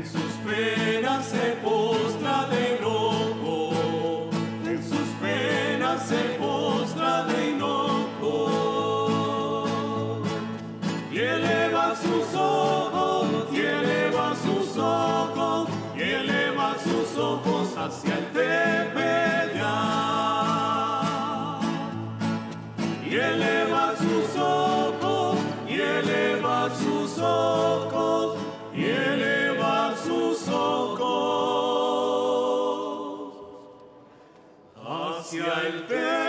En sus penas se postra de enojo, en sus penas se postra de enojo. Y eleva sus ojos, y eleva sus ojos, y eleva sus ojos hacia el Cepellá. Y eleva sus ojos, y eleva sus ojos. hacia el.